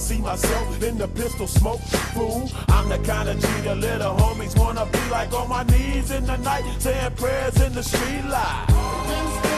see myself in the pistol smoke. Fool, I'm the kind of G the little homies wanna be like on my knees in the night, saying prayers in the street light.